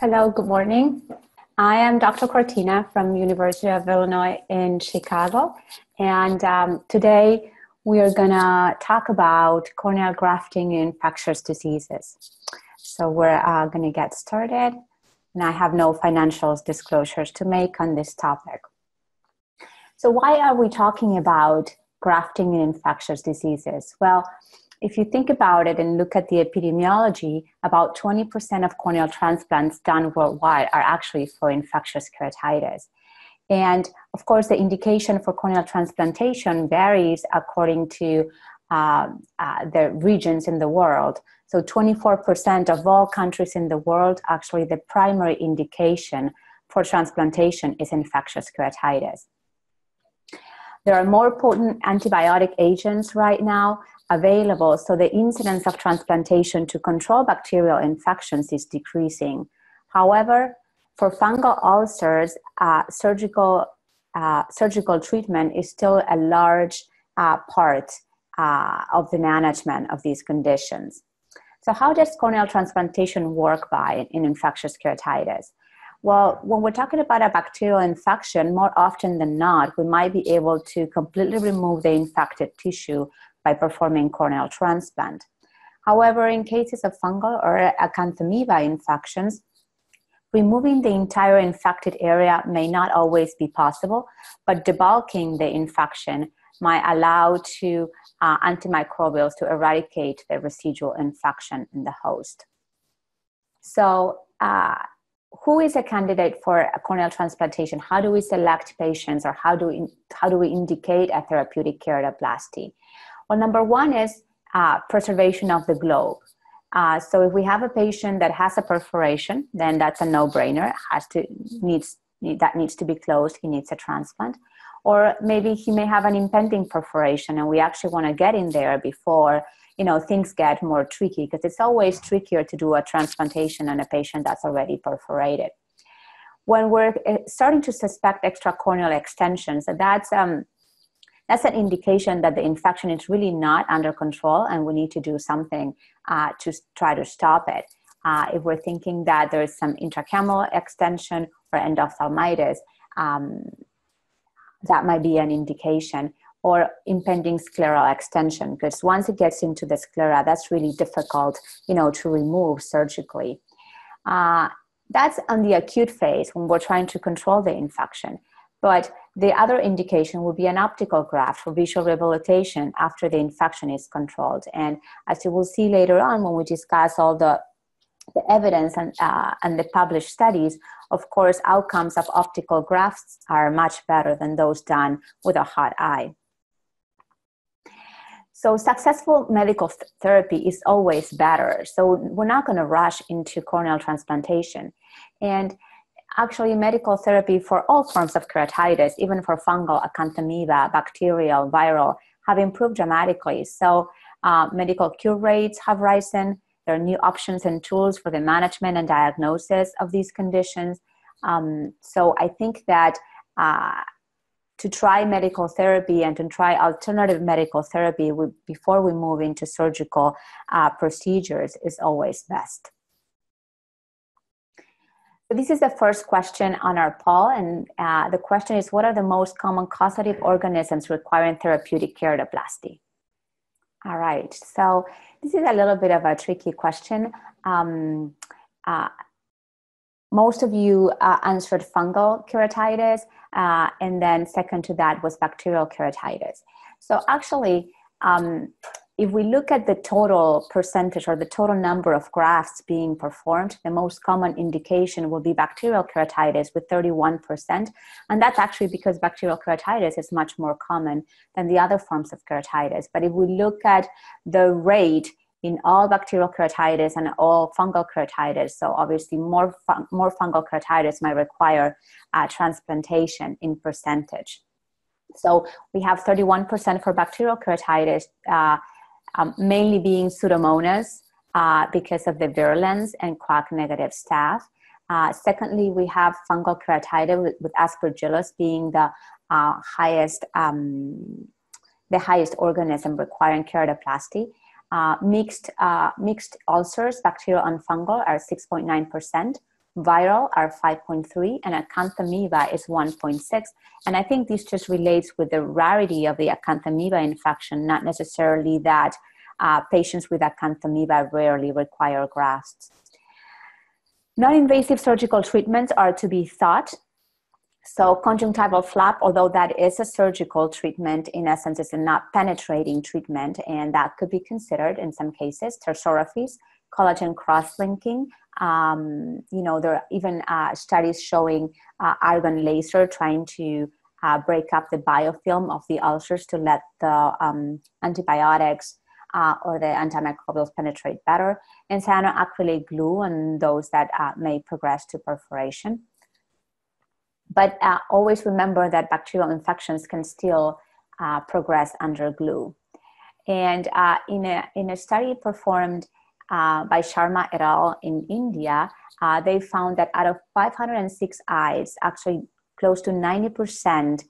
Hello, good morning. I am Dr. Cortina from University of Illinois in Chicago, and um, today we are going to talk about corneal grafting in infectious diseases. So we're uh, going to get started, and I have no financial disclosures to make on this topic. So why are we talking about grafting in infectious diseases? Well, if you think about it and look at the epidemiology, about 20% of corneal transplants done worldwide are actually for infectious keratitis. And of course, the indication for corneal transplantation varies according to uh, uh, the regions in the world. So, 24% of all countries in the world, actually, the primary indication for transplantation is infectious keratitis. There are more potent antibiotic agents right now available, so the incidence of transplantation to control bacterial infections is decreasing. However, for fungal ulcers, uh, surgical, uh, surgical treatment is still a large uh, part uh, of the management of these conditions. So, how does corneal transplantation work by in infectious keratitis? Well, when we're talking about a bacterial infection, more often than not, we might be able to completely remove the infected tissue by performing corneal transplant. However, in cases of fungal or acanthamoeba infections, removing the entire infected area may not always be possible, but debulking the infection might allow to uh, antimicrobials to eradicate the residual infection in the host. So, uh, who is a candidate for a corneal transplantation? How do we select patients, or how do we, how do we indicate a therapeutic keratoplasty? Well, number one is uh, preservation of the globe. Uh, so if we have a patient that has a perforation, then that's a no-brainer. Has to needs that needs to be closed. He needs a transplant, or maybe he may have an impending perforation, and we actually want to get in there before you know things get more tricky because it's always trickier to do a transplantation on a patient that's already perforated. When we're eh, starting to suspect extracorneal extensions, that's um, that's an indication that the infection is really not under control and we need to do something uh, to try to stop it. Uh, if we're thinking that there is some intracameral extension or endophthalmitis, um, that might be an indication or impending scleral extension because once it gets into the sclera that's really difficult you know to remove surgically uh, that's on the acute phase when we're trying to control the infection but the other indication would be an optical graft for visual rehabilitation after the infection is controlled. And as you will see later on when we discuss all the, the evidence and, uh, and the published studies, of course, outcomes of optical grafts are much better than those done with a hot eye. So successful medical th- therapy is always better. So we're not going to rush into corneal transplantation. And actually medical therapy for all forms of keratitis, even for fungal, acanthamoeba, bacterial, viral, have improved dramatically. So uh, medical cure rates have risen. There are new options and tools for the management and diagnosis of these conditions. Um, so I think that uh, to try medical therapy and to try alternative medical therapy before we move into surgical uh, procedures is always best. So this is the first question on our poll, and uh, the question is, what are the most common causative organisms requiring therapeutic keratoplasty? All right, so this is a little bit of a tricky question. Um, uh, most of you uh, answered fungal keratitis, uh, and then second to that was bacterial keratitis. So actually, um, if we look at the total percentage or the total number of grafts being performed, the most common indication will be bacterial keratitis with 31%. And that's actually because bacterial keratitis is much more common than the other forms of keratitis. But if we look at the rate in all bacterial keratitis and all fungal keratitis, so obviously more, more fungal keratitis might require uh, transplantation in percentage. So we have 31% for bacterial keratitis. Uh, um, mainly being Pseudomonas uh, because of the virulence and coag negative staph. Uh, secondly, we have fungal keratitis with, with aspergillus being the uh, highest um, the highest organism requiring keratoplasty. Uh, mixed uh, mixed ulcers, bacterial and fungal, are 6.9%. viral are 5.3 and acanthamoeba is 1.6 and i think this just relates with the rarity of the acanthamoeba infection not necessarily that uh, patients with acanthamoeba rarely require grafts non-invasive surgical treatments are to be thought so conjunctival flap, although that is a surgical treatment, in essence, it's a not penetrating treatment, and that could be considered in some cases. Tarsorrhaphies, collagen cross-linking. Um, you know, there are even uh, studies showing uh, argon laser trying to uh, break up the biofilm of the ulcers to let the um, antibiotics uh, or the antimicrobials penetrate better, and cyanoacrylate glue on those that uh, may progress to perforation. But uh, always remember that bacterial infections can still progress under glue. And in, a, in a study performed uh, by Sharma et al. in India, uh, they found that out of 506 eyes, actually close to 90%,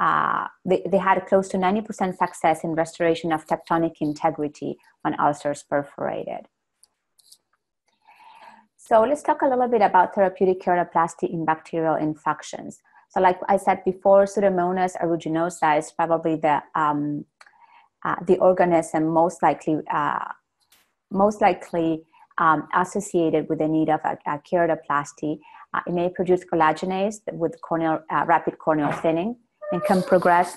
uh, they, they had close to 90% success in restoration of tectonic integrity when ulcers perforated. So let's talk a little bit about therapeutic keratoplasty in bacterial infections. So like I said before, Pseudomonas aeruginosa is probably the, um, uh, the organism most likely, uh, most likely um, associated with the need of a, a keratoplasty. Uh, it may produce collagenase with corneal, uh, rapid corneal thinning and can progress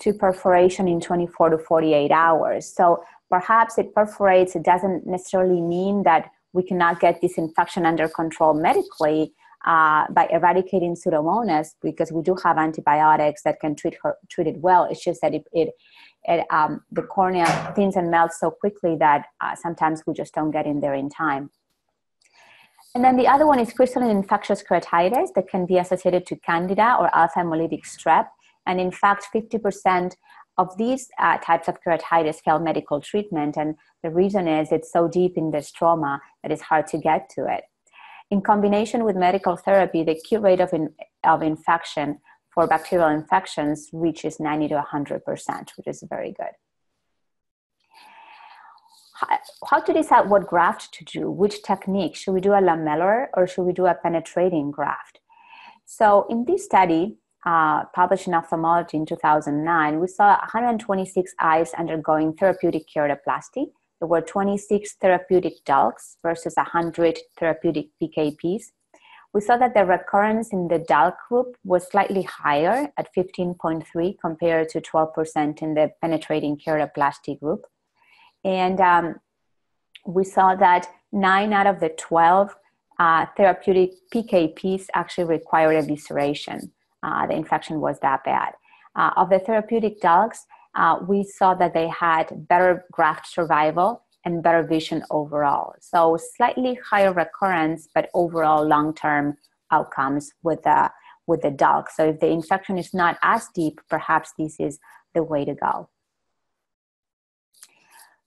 to perforation in 24 to 48 hours. So perhaps it perforates, it doesn't necessarily mean that we cannot get this infection under control medically uh, by eradicating pseudomonas because we do have antibiotics that can treat her, treat it well. It's just that it, it, it um, the cornea thins and melts so quickly that uh, sometimes we just don't get in there in time. And then the other one is crystalline infectious keratitis that can be associated to candida or alpha hemolytic strep. And in fact, 50% of these uh, types of keratitis fail medical treatment, and the reason is it's so deep in the stroma that it's hard to get to it. In combination with medical therapy, the cure rate of, in, of infection for bacterial infections reaches 90 to 100%, which is very good. How, how to decide what graft to do, which technique? Should we do a lamellar or should we do a penetrating graft? So in this study, uh, published in Ophthalmology in 2009, we saw 126 eyes undergoing therapeutic keratoplasty. There were 26 therapeutic DALKs versus 100 therapeutic PKPs. We saw that the recurrence in the DALK group was slightly higher at 15.3 compared to 12% in the penetrating keratoplasty group. And um, we saw that 9 out of the 12 uh, therapeutic PKPs actually required evisceration uh, the infection was that bad. Uh, of the therapeutic DALKs, uh, we saw that they had better graft survival and better vision overall. So slightly higher recurrence, but overall long-term outcomes with the with the DALK. So if the infection is not as deep, perhaps this is the way to go.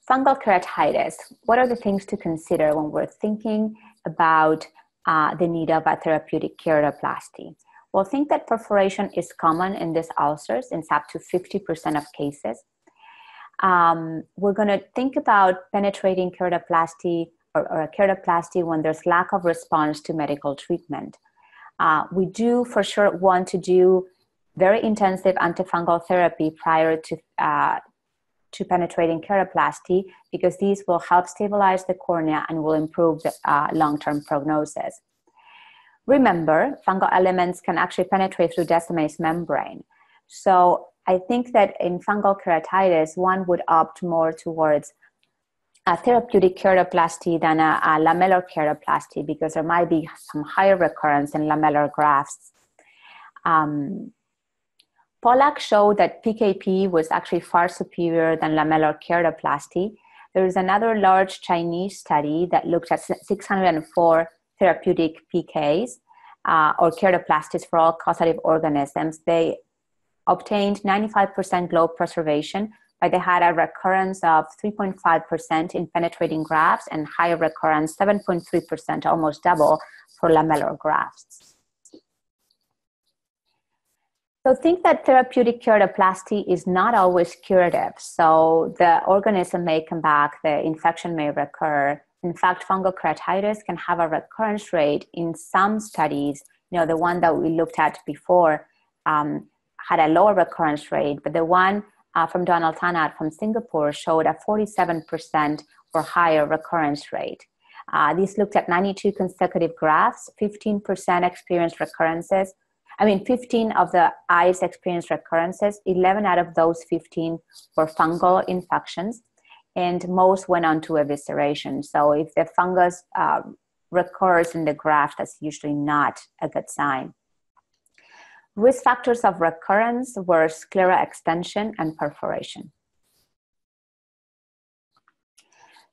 Fungal keratitis. What are the things to consider when we're thinking about uh, the need of a therapeutic keratoplasty? Well, think that perforation is common in these ulcers in up to 50% of cases. Um, we're going to think about penetrating keratoplasty or, or, a keratoplasty when there's lack of response to medical treatment. Uh, we do for sure want to do very intensive antifungal therapy prior to, uh, to penetrating keratoplasty because these will help stabilize the cornea and will improve the uh, long-term prognosis. Remember, fungal elements can actually penetrate through Descemet's membrane. So I think that in fungal keratitis, one would opt more towards a therapeutic keratoplasty than a, a lamellar keratoplasty because there might be some higher recurrence in lamellar grafts. Um, Pollack showed that PKP was actually far superior than lamellar keratoplasty. There is another large Chinese study that looked at 604 therapeutic PKs uh, or keratoplasties for all causative organisms, they obtained 95% globe preservation, but they had a recurrence of 3.5% in penetrating grafts and higher recurrence, 7.3%, almost double for lamellar grafts. So think that therapeutic keratoplasty is not always curative. So the organism may come back, the infection may recur, In fact, fungal keratitis can have a recurrence rate in some studies. You know, the one that we looked at before um, had a lower recurrence rate, but the one uh, from Donald Tanat from Singapore showed a 47% or higher recurrence rate. Uh, these looked at 92 consecutive grafts, 15% experienced recurrences. I mean, 15 of the eyes experienced recurrences, 11 out of those 15 were fungal infections, and most went on to evisceration. So, if the fungus uh, recurs in the graft, that's usually not a good sign. Risk factors of recurrence were sclera extension and perforation.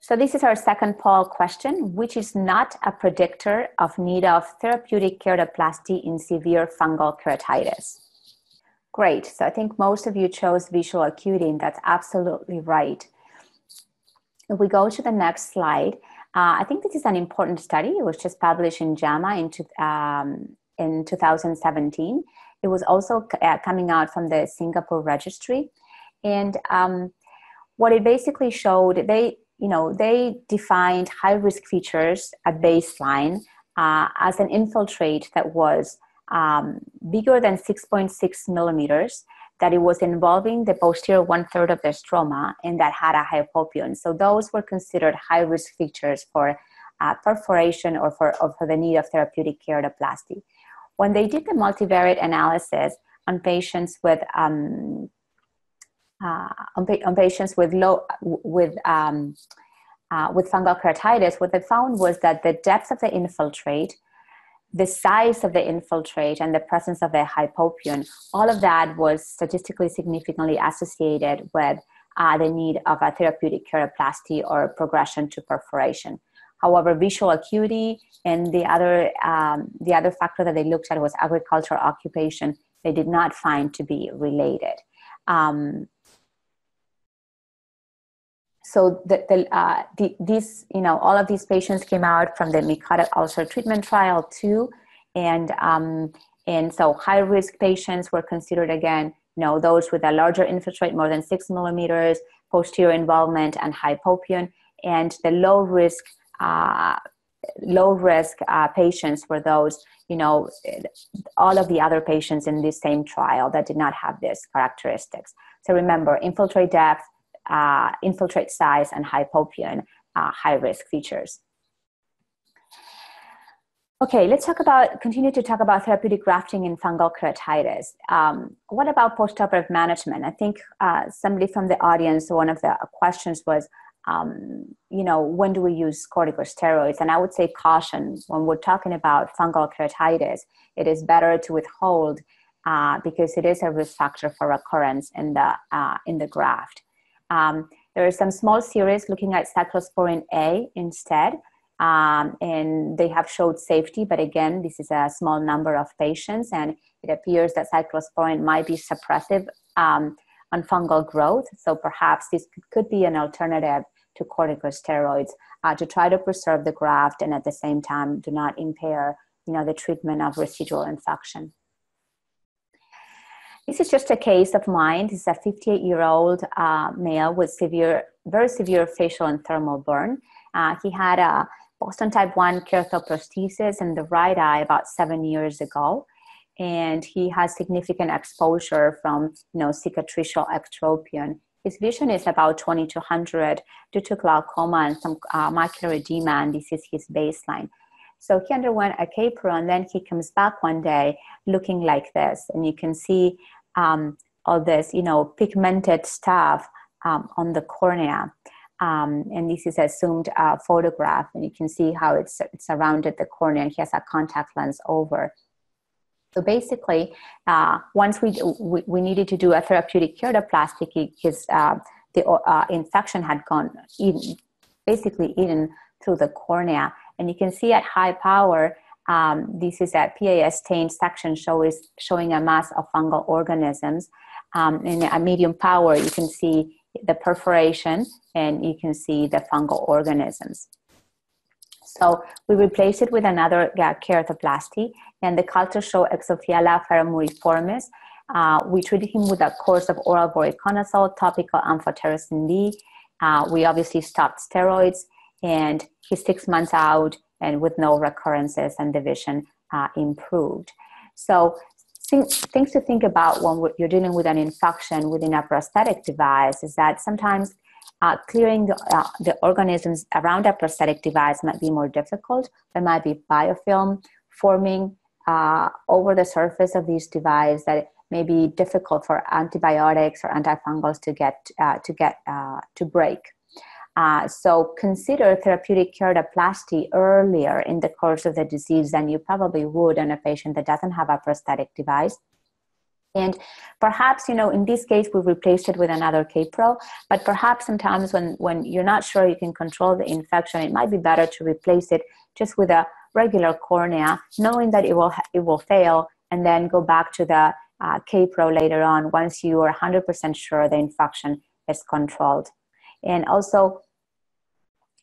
So this is our second poll question, which is not a predictor of need of therapeutic keratoplasty in severe fungal keratitis. Great, so I think most of you chose visual acuity and that's absolutely right. If we go to the next slide, uh, I think this is an important study. It was just published in JAMA in, um, in 2017. It was also uh, coming out from the Singapore registry. And um, what it basically showed, they, you know, they defined high risk features at baseline uh, as an infiltrate that was um, bigger than 6.6 millimeters, that it was involving the posterior one third of the stroma, and that had a hypopyon. So those were considered high risk features for uh, perforation or for, or for the need of therapeutic keratoplasty when they did the multivariate analysis on patients with um, uh, on, pa- on, patients with low with um, uh, with fungal keratitis, what they found was that the depth of the infiltrate, the size of the infiltrate, and the presence of the hypopyon, all of that was statistically significantly associated with uh, the need of a therapeutic keratoplasty or progression to perforation. However, visual acuity and the other um, the other factor that they looked at was agricultural occupation. They did not find to be related. Um, so the, the, uh, the, these, you know, all of these patients came out from the mycotic ulcer treatment trial too, and um, and so high risk patients were considered again, you know, those with a larger infiltrate, more than six millimeters, posterior involvement, and hypopyon, and the low risk uh, low risk uh, patients were those, you know, all of the other patients in this same trial that did not have these characteristics. So remember, infiltrate depth, uh, infiltrate size, and hypopyon, uh, high risk features. Okay, let's talk about, continue to talk about therapeutic grafting in fungal keratitis. Um, what about postoperative management? I think uh, somebody from the audience, one of the questions was, um, you know, when do we use corticosteroids? And I would say caution when we're talking about fungal keratitis, it is better to withhold uh, because it is a risk factor for recurrence in the, uh, in the graft. Um, there are some small series looking at cyclosporin A instead, um, and they have showed safety, but again, this is a small number of patients, and it appears that cyclosporin might be suppressive um, on fungal growth. So perhaps this could be an alternative to corticosteroids uh, to try to preserve the graft and at the same time do not impair you know, the treatment of residual infection. This is just a case of mine. This is a 58 year old uh, male with severe, very severe facial and thermal burn. Uh, he had a Boston type 1 keratoprosthesis in the right eye about seven years ago. And he has significant exposure from you know, cicatricial ectropion his vision is about 20 to 100 due to glaucoma and some uh, macular edema, and this is his baseline. So he underwent a K-Pro, and then he comes back one day looking like this, and you can see um, all this, you know, pigmented stuff um, on the cornea. Um, and this is a zoomed uh, photograph, and you can see how it's, it's surrounded the cornea. And he has a contact lens over. So basically, uh, once we, we, we needed to do a therapeutic keratoplasty, because uh, the uh, infection had gone eaten, basically eaten through the cornea, and you can see at high power. Um, this is a PAS stained section show is showing a mass of fungal organisms. Um, and at medium power, you can see the perforation and you can see the fungal organisms. So we replaced it with another uh, keratoplasty, and the culture showed Exophiala phaeomuriformis. Uh, we treated him with a course of oral voriconazole, topical amphotericin B. Uh, we obviously stopped steroids, and he's six months out and with no recurrences and the vision uh, improved. So things, things to think about when you're dealing with an infection within a prosthetic device is that sometimes uh, clearing the, uh, the organisms around a prosthetic device might be more difficult. There might be biofilm forming uh, over the surface of these devices that may be difficult for antibiotics or antifungals to get uh, to get uh, to break. Uh, so consider therapeutic keratoplasty earlier in the course of the disease than you probably would on a patient that doesn't have a prosthetic device. And perhaps, you know, in this case, we replaced it with another K-Pro, but perhaps sometimes when, when you're not sure you can control the infection, it might be better to replace it just with a regular cornea, knowing that it will, it will fail, and then go back to the uh, K-Pro later on once you are 100% sure the infection is controlled. And also,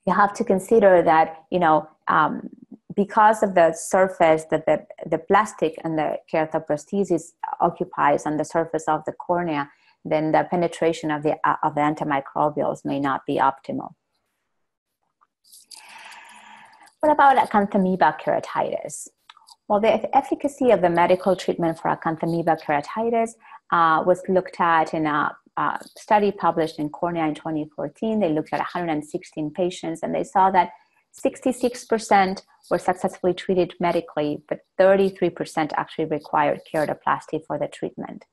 you have to consider that you know um, because of the surface that the, the plastic and the keratoprosthesis occupies on the surface of the cornea then the penetration of the uh, of the antimicrobials may not be optimal. What about acanthamoeba keratitis? Well the efficacy of the medical treatment for acanthamoeba keratitis uh, was looked at in a study published in Cornea in 2014. They looked at 116 patients and they saw that 66% were successfully treated medically, but 33% actually required keratoplasty for the treatment.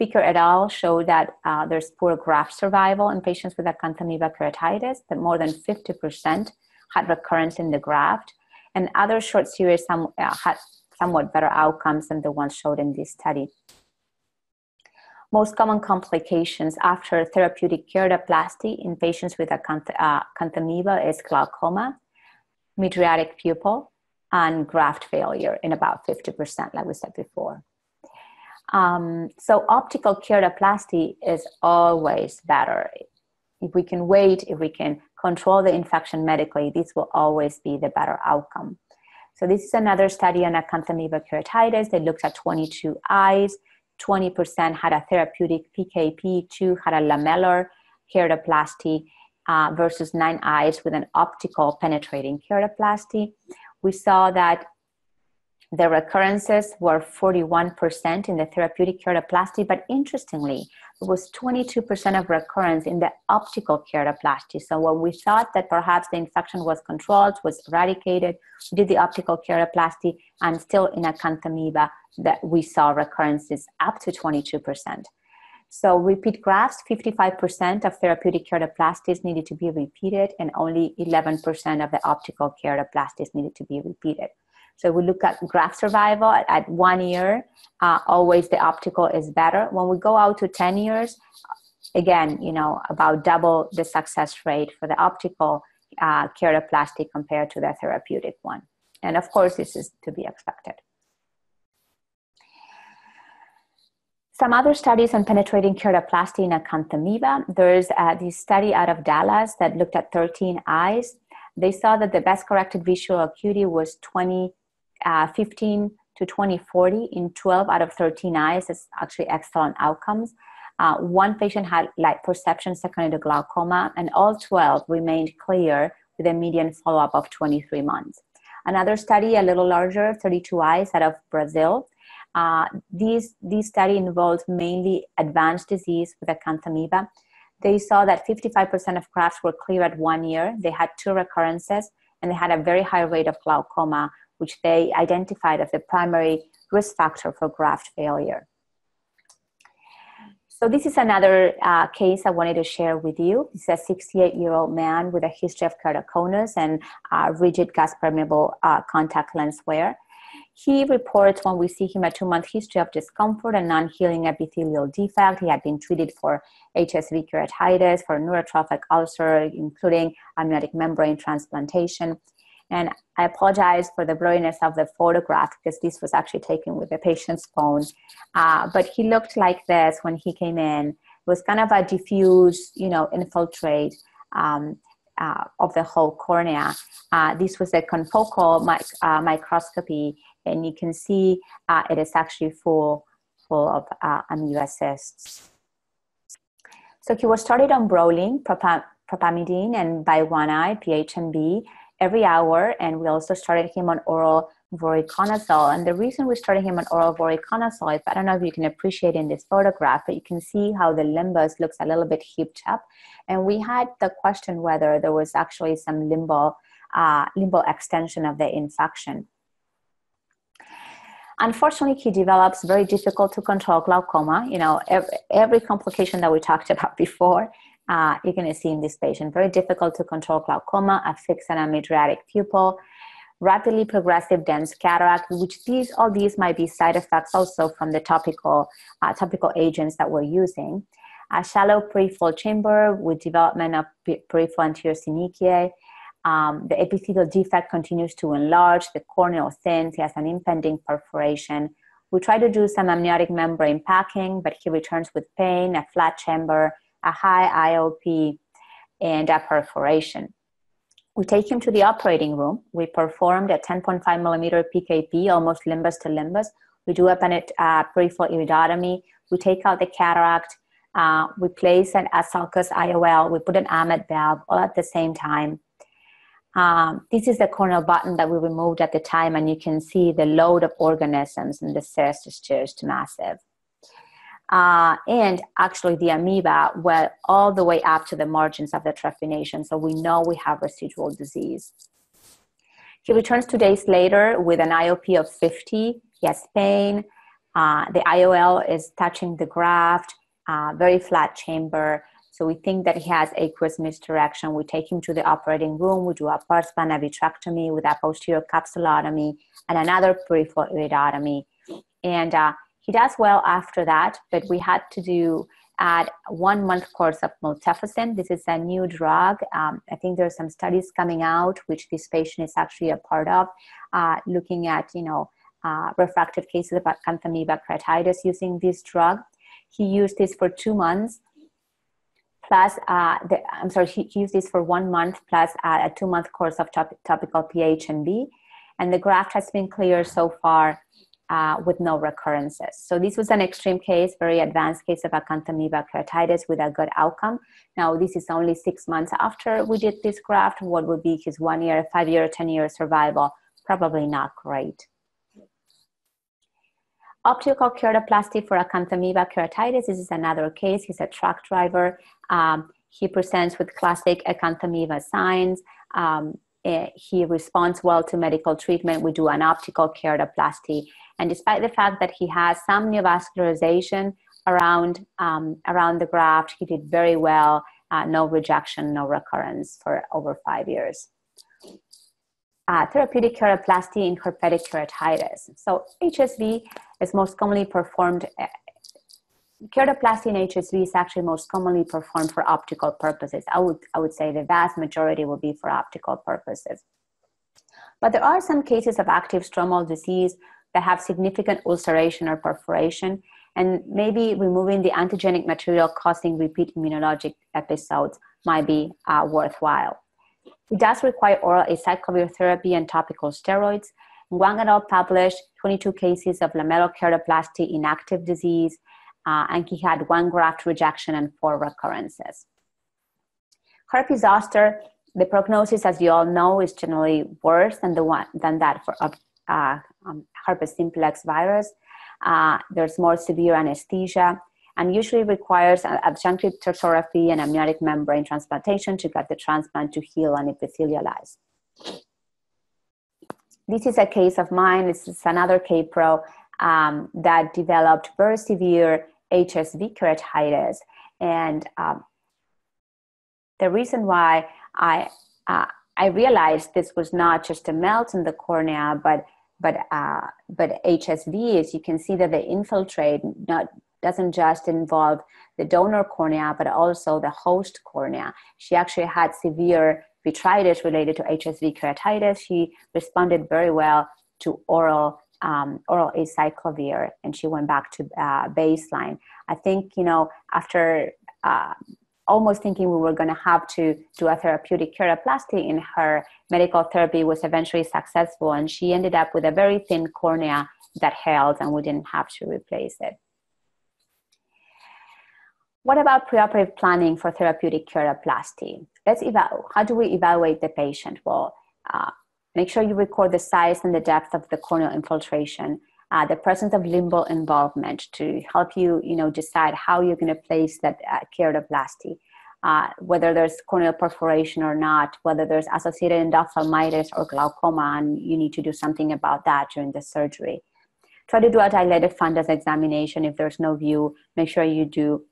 Ficker et al. showed that uh, there's poor graft survival in patients with acanthamoeba keratitis, that more than 50% had recurrence in the graft, and other short series some, uh, had somewhat better outcomes than the ones showed in this study. Most common complications after therapeutic keratoplasty in patients with acanthamoeba uh, is glaucoma, mydriatic pupil, and graft failure in about 50%, like we said before. Um, so optical keratoplasty is always better. If we can wait, if we can control the infection medically, this will always be the better outcome. So this is another study on acanthamoeba keratitis. They looked at 22 eyes 20% had a therapeutic PKP, 2 had a lamellar keratoplasty uh, versus nine eyes with an optical penetrating keratoplasty. We saw that the recurrences were 41% in the therapeutic keratoplasty, but interestingly, it was 22% of recurrence in the optical keratoplasty. So when we thought that perhaps the infection was controlled, was eradicated, we did the optical keratoplasty, and still in acanthamoeba, that we saw recurrences up to 22%. So repeat grafts, 55% of therapeutic keratoplasties needed to be repeated, and only 11% of the optical keratoplasties needed to be repeated. So we look at graft survival at, at one year. Uh, always the optical is better. When we go out to 10 years, again, you know, about double the success rate for the optical uh, keratoplasty compared to the therapeutic one. And of course, this is to be expected. Some other studies on penetrating keratoplasty in acanthamoeba. There's uh, this study out of Dallas that looked at 13 eyes. They saw that the best corrected visual acuity was 20 uh, 15 to 2040 in 12 out of 13 eyes. It's actually excellent outcomes. Uh, one patient had light perception secondary to glaucoma, and all 12 remained clear with a median follow up of 23 months. Another study, a little larger, 32 eyes out of Brazil. Uh, these, these study involved mainly advanced disease with acanthamoeba. They saw that 55% of grafts were clear at one year. They had two recurrences, and they had a very high rate of glaucoma which they identified as the primary risk factor for graft failure. So this is another uh, case I wanted to share with you. This is a 68 year old man with a history of keratoconus and uh, rigid gas permeable uh, contact lens wear. He reports when we see him a two month history of discomfort and non healing epithelial defect. He had been treated for HSV keratitis, for neurotrophic ulcer, including amniotic membrane transplantation. And I apologize for the blurriness of the photograph because this was actually taken with the patient's phone. Uh, but he looked like this when he came in. It was kind of a diffuse, you know, infiltrate um, uh, of the whole cornea. Uh, this was a confocal mic- uh, microscopy, and you can see uh, it is actually full, full of uh, amoeba cysts. So he was started on Brolene, propamidine and biguanide, PHMB, every hour. And we also started him on oral voriconazole. And the reason we started him on oral voriconazole is I don't know if you can appreciate in this photograph, but you can see how the limbus looks a little bit heaped up. And we had the question whether there was actually some limbal, uh, limbal extension of the infection. Unfortunately, he develops very difficult to control glaucoma. You know, every, every complication that we talked about before, uh, you're going to see in this patient. Very difficult to control glaucoma, a fixed and a mydriatic pupil, rapidly progressive dense cataract, which these all these might be side effects also from the topical uh, topical agents that we're using. A shallow peripheral chamber with development of peripheral anterior synechiae, um, the epithelial defect continues to enlarge, the corneal thins, he has an impending perforation. We try to do some amniotic membrane packing, but he returns with pain, a flat chamber, a high IOP, and a perforation. We take him to the operating room. We performed a 10.5 millimeter PKP, almost limbus to limbus. We do a uh, peripheral iridotomy. We take out the cataract. Uh, we place an sulcus IOL. We put an Ahmed valve all at the same time. Um, this is the corneal button that we removed at the time, and you can see the load of organisms in the cyst is just massive. Uh, and actually, the amoeba went all the way up to the margins of the trephination, so we know we have residual disease. He returns two days later with an IOP of 50. He has pain. Uh, the IOL is touching the graft, uh, very flat chamber. So we think that he has aqueous misdirection. We take him to the operating room. We do a pars plana vitrectomy with a posterior capsulotomy and another peripheral iridotomy. And uh, he does well after that, but we had to do add one month course of miltefosine. This is a new drug. Um, I think there are some studies coming out, which this patient is actually a part of, uh, looking at, you know, uh, refractive cases of acanthamoeba keratitis using this drug. He used this for two months plus uh, the, I'm sorry, he, used this for one month plus uh, a two month course of top, topical PHMB, and B. And the graft has been clear so far uh, with no recurrences. So this was an extreme case, very advanced case of acanthamoeba keratitis with a good outcome. Now this is only six months after we did this graft. What would be his one year, five year, ten year survival? Probably not great. Optical keratoplasty for acanthamoeba keratitis. This is another case. He's a truck driver. Um, he presents with classic acanthamoeba signs. Um, eh, he responds well to medical treatment. We do an optical keratoplasty. And despite the fact that he has some neovascularization around, um, around the graft, he did very well. Uh, no rejection, no recurrence for over five years uh, therapeutic keratoplasty in herpetic keratitis. So HSV is most commonly performed. Uh, keratoplasty in HSV is actually most commonly performed for optical purposes. I would, I would say the vast majority will be for optical purposes. But there are some cases of active stromal disease that have significant ulceration or perforation, and maybe removing the antigenic material causing repeat immunologic episodes might be uh, worthwhile. It does require oral acyclovir therapy and topical steroids. Wang et al. published 22 cases of lamellokeratoplasty in active disease, uh, and he had one graft rejection and four recurrences. Herpes zoster, the prognosis, as you all know, is generally worse than, the one, than that for uh, um, herpes simplex virus. Uh, there's more severe anesthesia and usually requires adjunctive tarsorrhaphy and amniotic membrane transplantation to get the transplant to heal and epithelialize. This is a case of mine. This is another K-Pro um, that developed very severe HSV keratitis. And um, the reason why I, uh, I realized this was not just a melt in the cornea, but but uh, but HSV is you can see that they infiltrate not doesn't just involve the donor cornea, but also the host cornea. She actually had severe vitritis related to HSV keratitis. She responded very well to oral um, oral acyclovir, and she went back to uh, baseline. I think you know after uh, almost thinking we were going to have to do a therapeutic keratoplasty in her medical therapy was eventually successful, and she ended up with a very thin cornea that held, and we didn't have to replace it. what about preoperative planning for therapeutic keratoplasty? Let's evaluate. How do we evaluate the patient? Well, uh, make sure you record the size and the depth of the corneal infiltration, uh, the presence of limbal involvement to help you, you know, decide how you're going to place that uh, keratoplasty. Uh, whether there's corneal perforation or not, whether there's associated endophthalmitis or glaucoma, and you need to do something about that during the surgery. Try to do a dilated fundus examination. If there's no view, make sure you do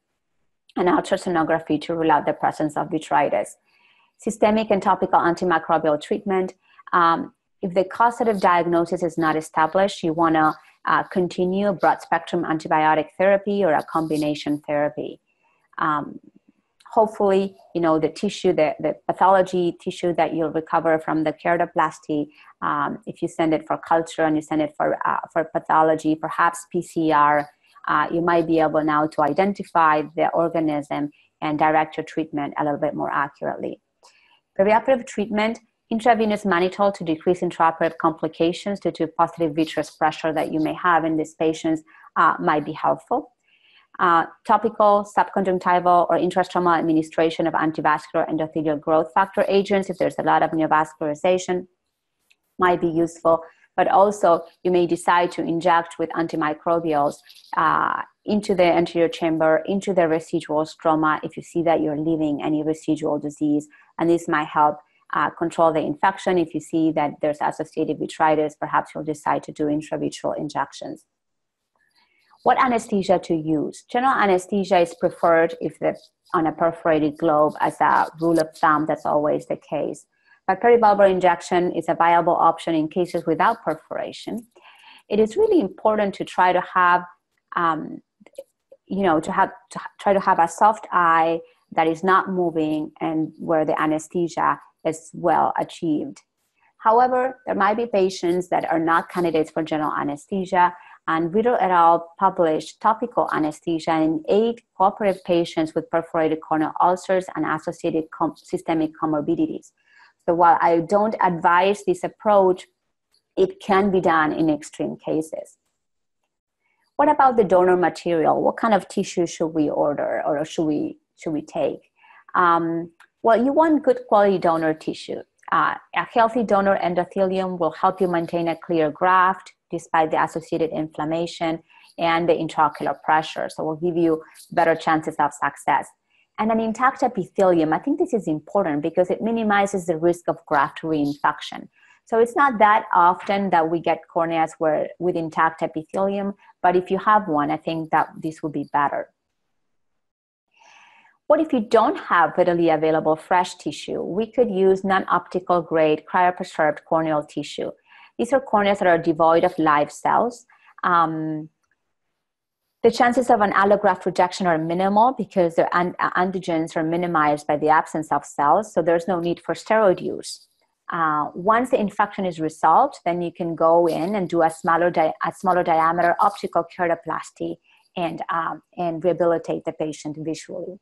an ultrasonography to rule out the presence of vitritis. Systemic and topical antimicrobial treatment. Um, if the causative diagnosis is not established, you want to uh, continue broad spectrum antibiotic therapy or a combination therapy. Um, hopefully, you know, the tissue, the, the pathology tissue that you'll recover from the keratoplasty, um, if you send it for culture and you send it for, uh, for pathology, perhaps PCR, uh, you might be able now to identify the organism and direct your treatment a little bit more accurately. Perioperative treatment, intravenous mannitol to decrease intraoperative complications due to positive vitreous pressure that you may have in these patients uh, might be helpful. Uh, topical, subconjunctival, or intrastromal administration of antivascular endothelial growth factor agents, if there's a lot of neovascularization, might be useful. But also, you may decide to inject with antimicrobials uh, into the anterior chamber, into the residual stroma, if you see that you're leaving any residual disease. And this might help uh, control the infection. If you see that there's associated vitritis, perhaps you'll decide to do intravitreal injections. What anesthesia to use? General anesthesia is preferred if the on a perforated globe as a rule of thumb. That's always the case. But peribulbar injection is a viable option in cases without perforation. It is really important to try to have, um, you know, to have to try to have a soft eye that is not moving and where the anesthesia is well achieved. However, there might be patients that are not candidates for general anesthesia, and Ritter et al. published topical anesthesia in eight cooperative patients with perforated corneal ulcers and associated com- systemic comorbidities. So while I don't advise this approach, it can be done in extreme cases. What about the donor material? What kind of tissue should we order or should we, should we take? Um, well, you want good quality donor tissue. Uh, a healthy donor endothelium will help you maintain a clear graft despite the associated inflammation and the intraocular pressure. So, will give you better chances of success. And an intact epithelium, I think this is important because it minimizes the risk of graft reinfection. So it's not that often that we get corneas where with intact epithelium, but if you have one, I think that this will be better. What if you don't have readily available fresh tissue? We could use non-optical grade cryopreserved corneal tissue. These are corneas that are devoid of live cells. Um, the chances of an allograft rejection are minimal because the antigens are minimized by the absence of cells, so there's no need for steroid use. Uh, once the infection is resolved, then you can go in and do a smaller, di- a smaller diameter optical keratoplasty and, um, and rehabilitate the patient visually.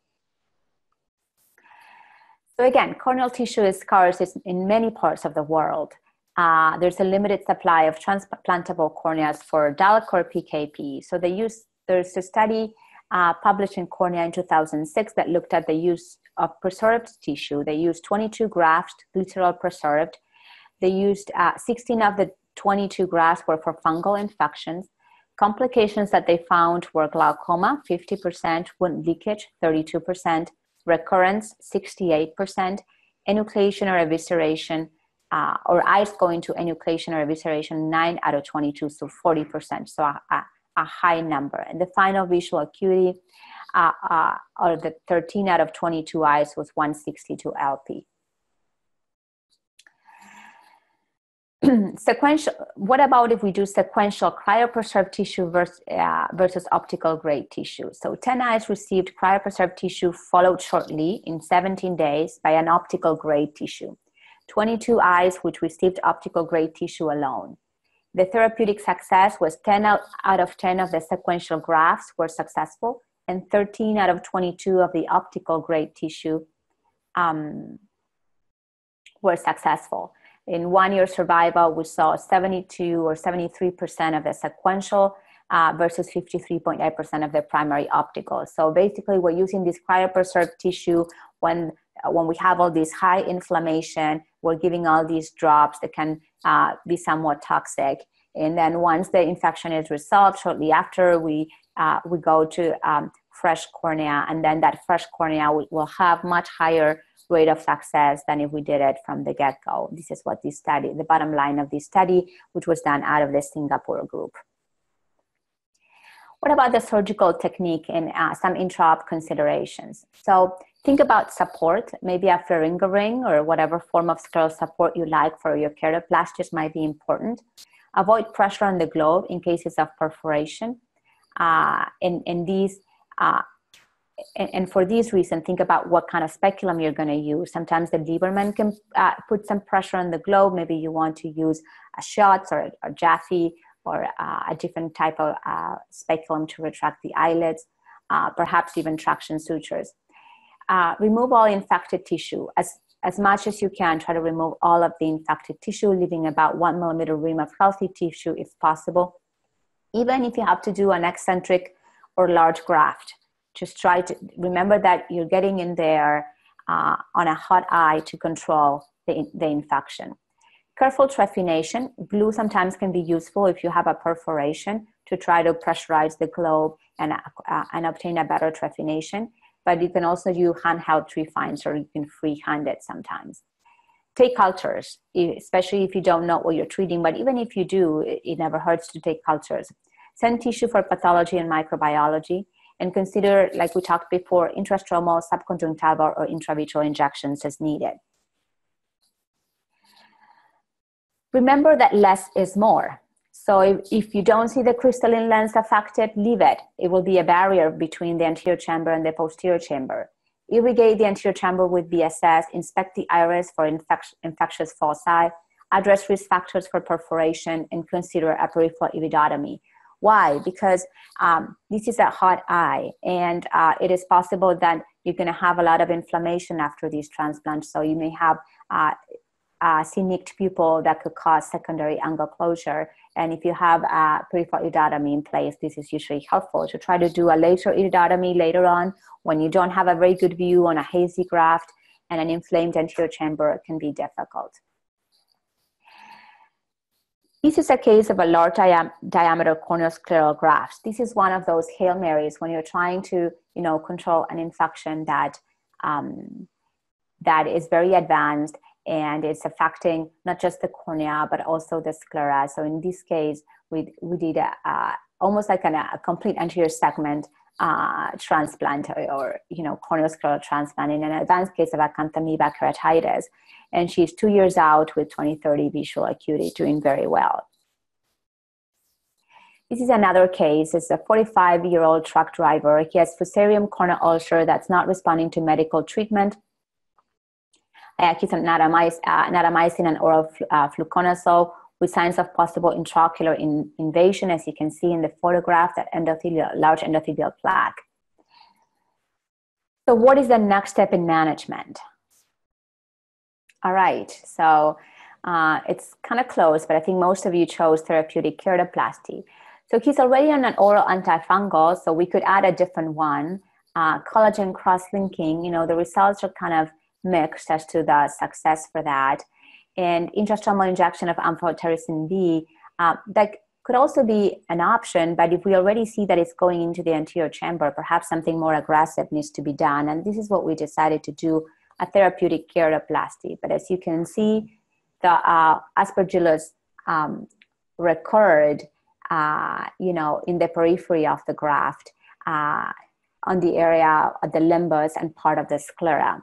So again, corneal tissue is scarce in many parts of the world. Uh, there's a limited supply of transplantable corneas for DALK or PKP. So they use there's a study uh, published in Cornea in 2006 that looked at the use of preserved tissue. They used 22 grafts, glycerol preserved. They used uh, 16 of the 22 grafts were for fungal infections. Complications that they found were glaucoma, 50%, wound leakage, 32%, recurrence, 68%, enucleation or evisceration, uh, or eyes going to enucleation or evisceration, 9 out of 22, so 40%. So a, a a high number. And the final visual acuity uh, uh, of the 13 out of 22 eyes was 162 LP. sequential what about if we do sequential cryopreserved tissue versus, uh, versus optical grade tissue? So 10 eyes received cryopreserved tissue followed shortly in 17 days by an optical grade tissue. 22 eyes which received optical grade tissue alone. The therapeutic success was 10 out, of 10 of the sequential grafts were successful, and 13 out of 22 of the optical grade tissue um, were successful. In one year survival, we saw 72 or 73% of the sequential uh, versus 53.8% of the primary optical. So basically, we're using this cryopreserved tissue when when we have all this high inflammation. We're giving all these drops that can uh, be somewhat toxic. And then once the infection is resolved, shortly after we uh, we go to um, fresh cornea, and then that fresh cornea will have much higher rate of success than if we did it from the get-go. This is what this study, the bottom line of this study, which was done out of the Singapore group. What about the surgical technique and uh, some intra-op considerations? So think about support, maybe a Flieringa ring or whatever form of scleral support you like for your keratoplasties might be important. Avoid pressure on the globe in cases of perforation. Uh, and, and these uh, and, for this reason, think about what kind of speculum you're going to use. Sometimes the Lieberman can uh, put some pressure on the globe. Maybe you want to use a Schatz or a Jaffe or uh, a different type of uh, speculum to retract the eyelids, uh, perhaps even traction sutures. Uh, remove all infected tissue. As, as much as you can, try to remove all of the infected tissue, leaving about one millimeter rim of healthy tissue if possible. Even if you have to do an eccentric or large graft just try to remember that you're getting in there uh, on a hot eye to control the, the infection. Careful trephination. Glue sometimes can be useful if you have a perforation to try to pressurize the globe and, uh, and obtain a better trephination. But you can also use handheld trephines or you can freehand it sometimes. Take cultures, especially if you don't know what you're treating, but even if you do, it never hurts to take cultures. Send tissue for pathology and microbiology and consider, like we talked before, intrastromal, subconjunctival, or intravitreal injections as needed. Remember that less is more. So if, if you don't see the crystalline lens affected, leave it. It will be a barrier between the anterior chamber and the posterior chamber. Irrigate the anterior chamber with BSS, inspect the iris for infect- infectious foci, address risk factors for perforation, and consider a peripheral iridotomy why? Because um, this is a hot eye, and uh, it is possible that you're going to have a lot of inflammation after these transplants. So you may have uh, uh, pupil that could cause secondary angle closure. And if you have a peripheral iridotomy in place, this is usually helpful to try to do a laser iridotomy later on when you don't have a very good view on a hazy graft and an inflamed anterior chamber can be difficult. This is a case of a large diam- diameter corneoscleral graft. This is one of those Hail Marys when you're trying to, you know, control an infection that, um, that is very advanced and it's affecting not just the cornea but also the sclera. So in this case, we, we did a, uh, almost like an, a complete anterior segment uh, transplant or, or, you know corneoscleral transplant in an advanced case of acanthamoeba keratitis and she's two years out with 20/30 visual acuity doing very well this is another case it's a 45 year old truck driver he has fusarium corneal ulcer that's not responding to medical treatment uh, he's on natamycin and oral uh, fluconazole with signs of possible intraocular in, invasion, as you can see in the photograph, that endothelial, large endothelial plaque. So what is the next step in management? All right, so uh, it's kind of close, but I think most of you chose therapeutic keratoplasty. So he's already on an oral antifungal, so we could add a different one. Uh, collagen cross-linking, you know, the results are kind of mixed as to the success for that and intrastromal injection of amphotericin B, uh, that could also be an option, but if we already see that it's going into the anterior chamber, perhaps something more aggressive needs to be done. And this is what we decided to do a therapeutic keratoplasty. But as you can see, the uh, aspergillus um, recurred, uh, you know, in the periphery of the graft uh, on the area of the limbus and part of the sclera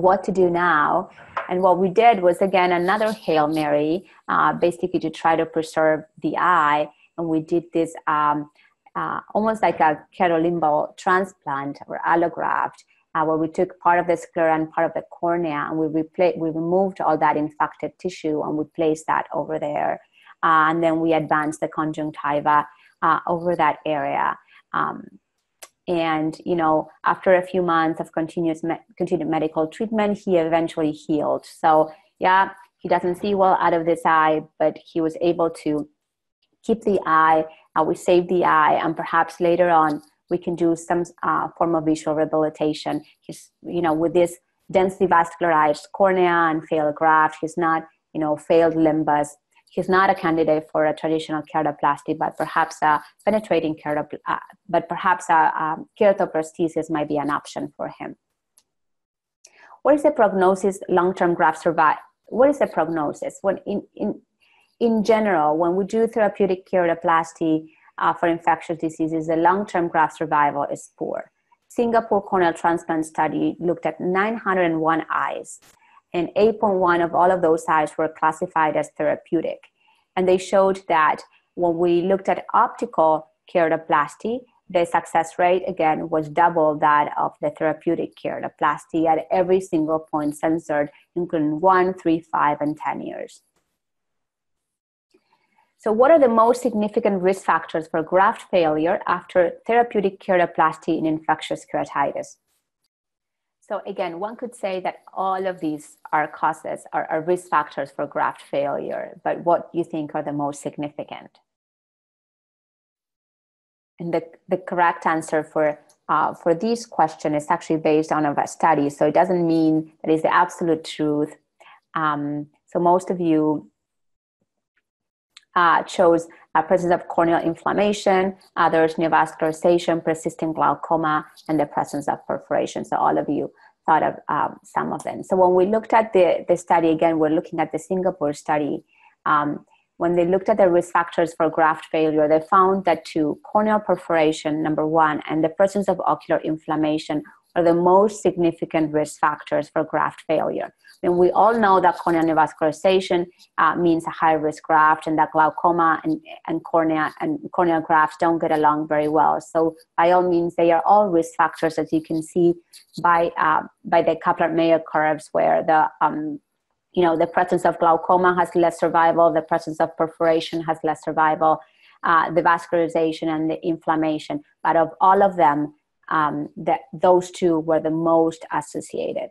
what to do now. And what we did was again another Hail Mary, uh, basically to try to preserve the eye. And we did this um, uh, almost like a keratolimbal transplant or allograft, uh, where we took part of the sclera and part of the cornea, and we repla- we removed all that infected tissue and we placed that over there. Uh, and then we advanced the conjunctiva uh, over that area. Um, and you know after a few months of continuous me- continued medical treatment he eventually healed so yeah he doesn't see well out of this eye but he was able to keep the eye, uh, we saved the eye, and perhaps later on we can do some uh, form of visual rehabilitation. He's, you know, with this densely vascularized cornea and failed graft, he's not, you know, failed limbus. He's not a candidate for a traditional keratoplasty, but perhaps a penetrating keratoplasty, uh, but perhaps a um, keratoprosthesis might be an option for him. What is the prognosis, long-term graft survival? What is the prognosis? When in, in, in general, when we do therapeutic keratoplasty, uh, for infectious diseases, the long-term graft survival is poor. Singapore corneal transplant study looked at 901 eyes, and 8.1 of all of those eyes were classified as therapeutic. And they showed that when we looked at optical keratoplasty, the success rate again was double that of the therapeutic keratoplasty at every single point censored, including one, three, five, and 10 years. So, what are the most significant risk factors for graft failure after therapeutic keratoplasty in infectious keratitis? So, again, one could say that all of these are causes, are, are risk factors for graft failure, but what do you think are the most significant? And the, the correct answer for uh, for this question is actually based on a study, so it doesn't mean that it's the absolute truth. Um, so most of you uh, shows a presence of corneal inflammation, others neovascularization, persistent glaucoma, and the presence of perforation. So all of you thought of um, some of them. So when we looked at the, the study, again, we're looking at the Singapore study. Um, when they looked at the risk factors for graft failure, they found that to corneal perforation, number one, and the presence of ocular inflammation are the most significant risk factors for graft failure. And we all know that corneal neovascularization uh, means a high risk graft and that glaucoma and, and cornea and corneal grafts don't get along very well. So by all means, they are all risk factors as you can see by, uh, by the Kaplan-Meier curves where the, um, you know, the presence of glaucoma has less survival, the presence of perforation has less survival, uh, the vascularization and the inflammation. But of all of them, um, that those two were the most associated.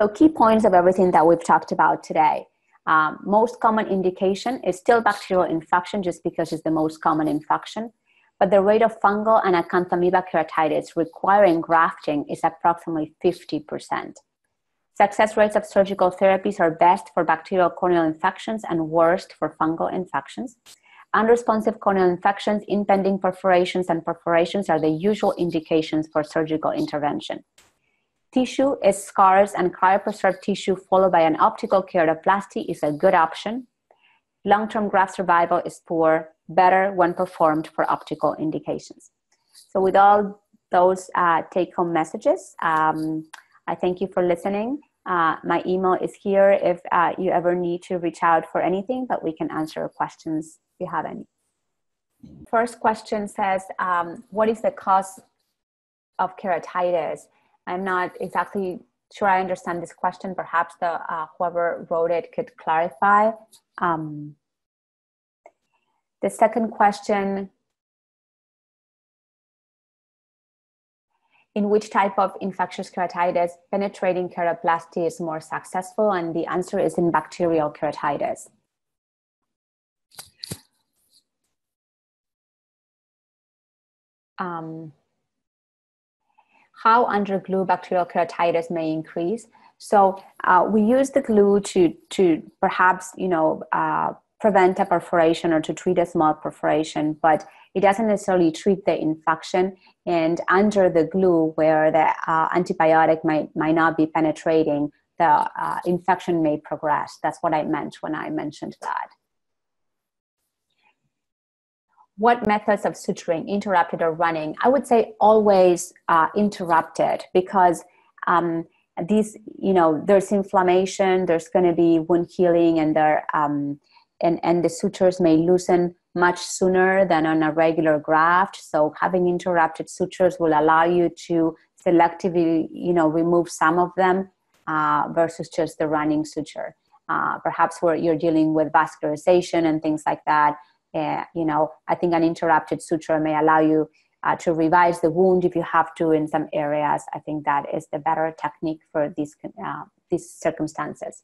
So key points of everything that we've talked about today. Um, most common indication is still bacterial infection just because it's the most common infection. But the rate of fungal and acanthamoeba keratitis requiring grafting is approximately 50%. Success rates of surgical therapies are best for bacterial corneal infections and worst for fungal infections. Unresponsive corneal infections, impending perforations, and perforations are the usual indications for surgical intervention. Tissue is scars and cryopreserved tissue followed by an optical keratoplasty is a good option. Long-term graft survival is poor, better when performed for optical indications. So with all those uh, take-home messages, um, I thank you for listening. Uh, my email is here if uh, you ever need to reach out for anything, but we can answer questions you have any. First question says, um, what is the cause of keratitis? I'm not exactly sure I understand this question. Perhaps the uh, whoever wrote it could clarify. Um, the second question, in which type of infectious keratitis penetrating keratoplasty is more successful? And the answer is in bacterial keratitis. Um, how under glue bacterial keratitis may increase. So uh, we use the glue to to perhaps you know uh, prevent a perforation or to treat a small perforation, but it doesn't necessarily treat the infection. And under the glue, where the uh, antibiotic might might not be penetrating, the uh, infection may progress. That's what I meant when I mentioned that what methods of suturing, interrupted or running? I would say always uh, interrupted because um, these, you know, there's inflammation, there's going to be wound healing, and there, um, and and the sutures may loosen much sooner than on a regular graft. So having interrupted sutures will allow you to selectively, you know, remove some of them uh, versus just the running suture. Uh, perhaps where you're dealing with vascularization and things like that uh, you know, I think an interrupted suture may allow you uh, to revise the wound if you have to in some areas. I think that is the better technique for these, uh, these circumstances.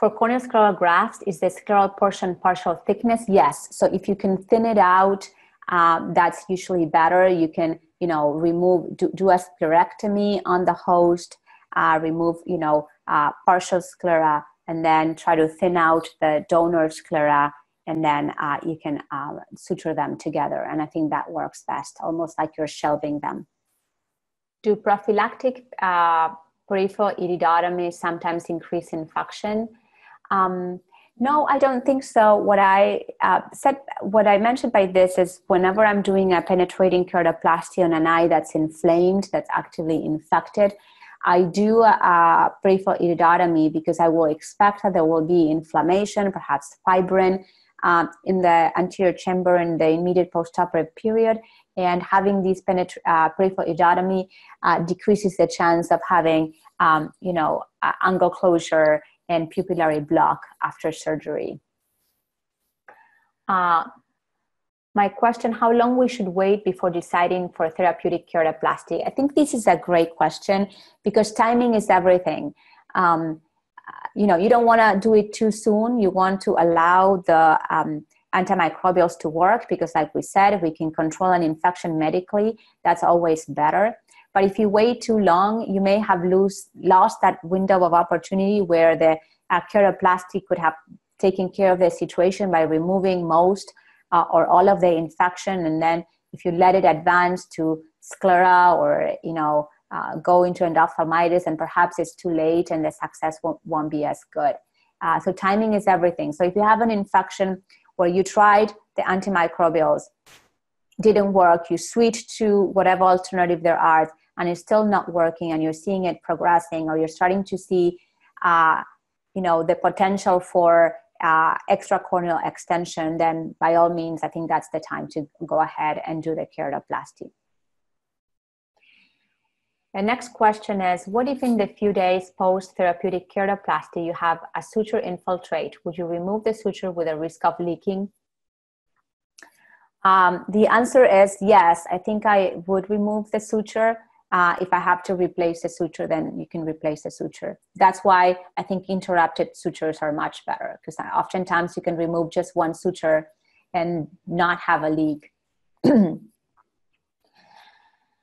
for corneal scleral grafts, is the scleral portion partial thickness? Yes. So if you can thin it out, uh, that's usually better. You can, you know, remove, do, do a sclerectomy on the host, uh, remove, you know, uh, partial sclera, and then try to thin out the donor sclera, and then uh, you can uh, suture them together. And I think that works best, almost like you're shelving them. Do prophylactic uh, peripheral iridotomy sometimes increase infection? Um, no, I don't think so. What I uh, said, what I mentioned by this is whenever I'm doing a penetrating keratoplasty on an eye that's inflamed, that's actively infected, I do a, peripheral iridotomy because I will expect that there will be inflammation, perhaps fibrin um, in the anterior chamber in the immediate postoperative period. And having this penetra- uh, iridotomy uh, decreases the chance of having, um, you know, uh, angle closure and pupillary block after surgery. My question how long we should wait before deciding for therapeutic keratoplasty i think this is a great question because timing is everything. Um, you know you don't want to do it too soon. You want to allow the um, antimicrobials to work because like we said we can control an infection medically that's always better. But if you wait too long, you may have lose, lost that window of opportunity where the uh, keratoplasty could have taken care of the situation by removing most uh, or all of the infection. And then if you let it advance to sclera or, you know, uh, go into endophthalmitis and perhaps it's too late and the success won't, won't be as good. Uh, so timing is everything. So if you have an infection where you tried the antimicrobials, didn't work, you switch to whatever alternative there are, and it's still not working and you're seeing it progressing or you're starting to see uh, you know the potential for uh, extracorneal extension then by all means i think that's the time to go ahead and do the keratoplasty. The next question is what if in the few days post therapeutic keratoplasty you have a suture infiltrate? Would you remove the suture with a risk of leaking? Um, the answer is yes. I think i would remove the suture uh, if I have to replace a suture, then you can replace the suture. That's why I think interrupted sutures are much better because oftentimes you can remove just one suture and not have a leak.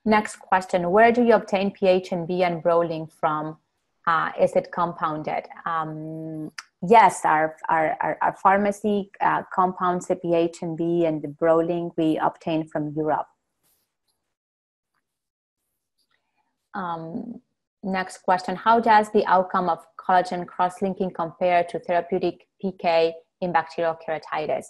Next question Where do you obtain pH and Brolene from? Uh, is it compounded? Um, yes, our, our, our, pharmacy uh, compounds the PHMB and B and the Brolene we obtain from Europe. Um, next question How does the outcome of collagen cross linking compare to therapeutic PK in bacterial keratitis?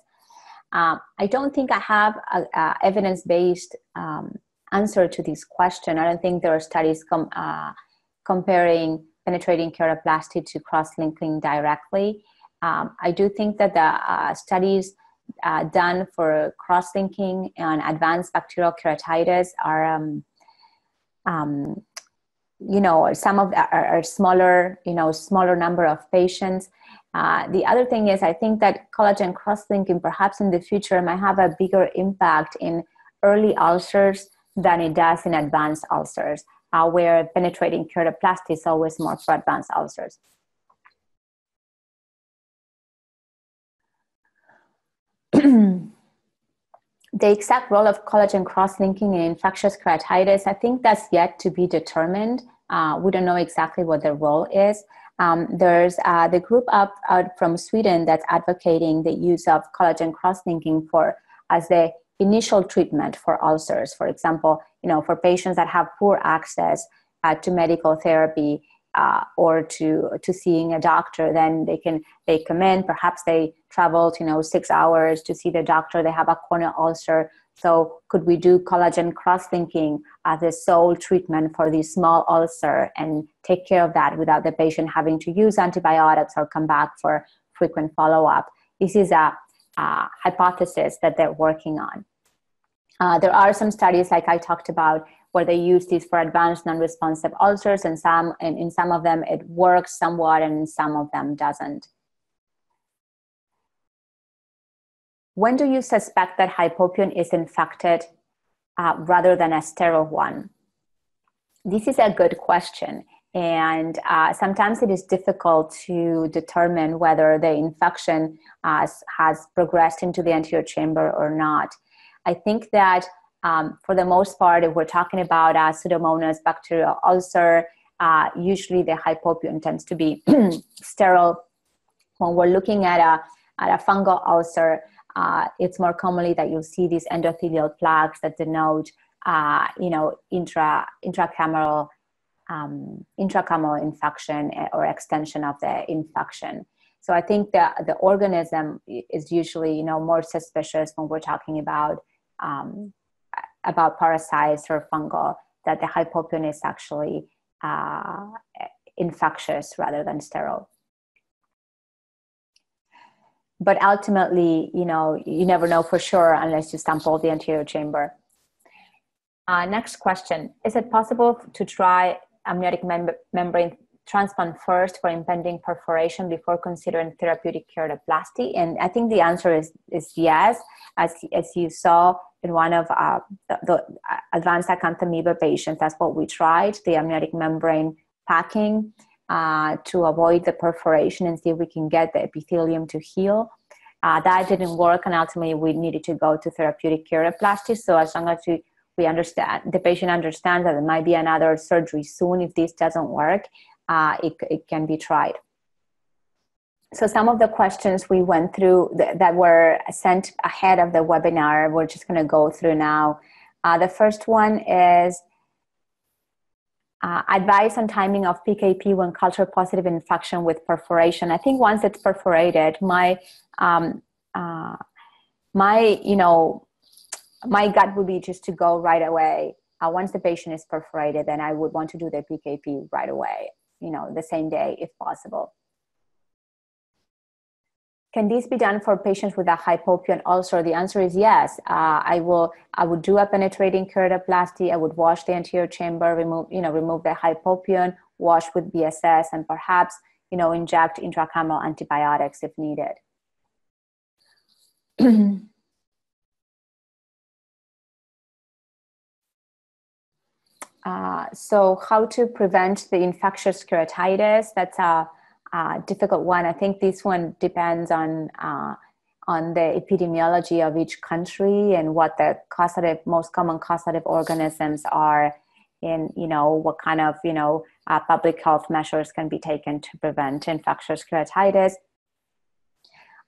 Um, I don't think I have an evidence based um, answer to this question. I don't think there are studies com- uh, comparing penetrating keratoplasty to cross linking directly. Um, I do think that the uh, studies uh, done for cross linking and advanced bacterial keratitis are um, um, you know some of are, smaller you know smaller number of patients. Uh, the other thing is i think that collagen cross-linking perhaps in the future might have a bigger impact in early ulcers than it does in advanced ulcers uh, where penetrating keratoplasty is always more for advanced ulcers the exact role of collagen cross-linking in infectious keratitis, I think that's yet to be determined. Uh, we don't know exactly what their role is. Um, there's uh, the group up out from Sweden that's advocating the use of collagen cross-linking for as the initial treatment for ulcers. For example, you know, for patients that have poor access uh, to medical therapy uh, or to to seeing a doctor, then they can they come in. Perhaps they traveled, you know, six hours to see the doctor. They have a corneal ulcer. So could we do collagen cross-linking as a sole treatment for the small ulcer and take care of that without the patient having to use antibiotics or come back for frequent follow-up? This is a, a hypothesis that they're working on. Uh, there are some studies, like I talked about, where they use these for advanced non-responsive ulcers, and some, and in some of them it works somewhat, and in some of them doesn't. When do you suspect that hypopyon is infected uh, rather than a sterile one? This is a good question. And uh, sometimes it is difficult to determine whether the infection uh, has progressed into the anterior chamber or not. I think that um, for the most part, if we're talking about a Pseudomonas bacterial ulcer, uh, usually the hypopyon tends to be sterile. When we're looking at a, at a fungal ulcer, uh, it's more commonly that you'll see these endothelial plaques that denote, uh, you know, intra intracameral um, intracameral infection eh, or extension of the infection. So I think that the organism is usually, you know, more suspicious when we're talking about um, about parasites or fungal. That the hypopyon is actually uh, infectious rather than sterile. But ultimately, you know, you never know for sure unless you sample the anterior chamber. Uh, next question: Is it possible to try amniotic mem- membrane transplant first for impending perforation before considering therapeutic keratoplasty? And I think the answer is, is yes. As, as you saw in one of uh, the, the, advanced acanthamoeba patients, that's what we tried, the amniotic membrane packing uh, to avoid the perforation and see if we can get the epithelium to heal. Uh, that didn't work, and ultimately we needed to go to therapeutic keratoplasty. So as long as we we understand the patient understands that there might be another surgery soon if this doesn't work uh, it, it can be tried so some of the questions we went through th- that were sent ahead of the webinar we're just going to go through now uh, the first one is uh, advice on timing of PKP when culture positive infection with perforation. I think once it's perforated, my um, uh, my you know my gut would be just to go right away. Uh, once the patient is perforated, then I would want to do the PKP right away, you know, the same day if possible. Can this be done for patients with a hypopyon ulcer? The answer is yes. Uh, I will. I would do a penetrating keratoplasty. I would wash the anterior chamber, remove, you know, remove the hypopyon, wash with BSS, and perhaps, you know, inject intracameral antibiotics if needed. Uh, so how to prevent the infectious keratitis? That's a, a, difficult one. I think this one depends on uh, on the epidemiology of each country and what the causative, most common causative organisms are, and you know what kind of you know uh, public health measures can be taken to prevent infectious keratitis.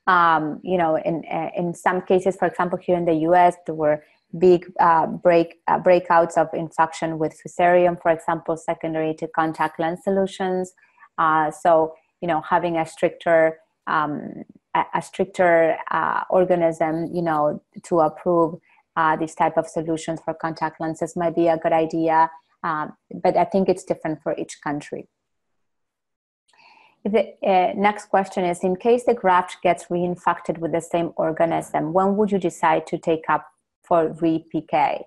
Um, you know, in in some cases, for example, here in the U.S., there were big uh, break uh, breakouts of infection with fusarium, for example, secondary to contact lens solutions. Uh, so you know, having a stricter um, a, a, stricter uh, organism, you know, to approve uh, these type of solutions for contact lenses might be a good idea. Um, but I think it's different for each country. The uh, next question is In case the graft gets reinfected with the same organism, when would you decide to take up for re-PK.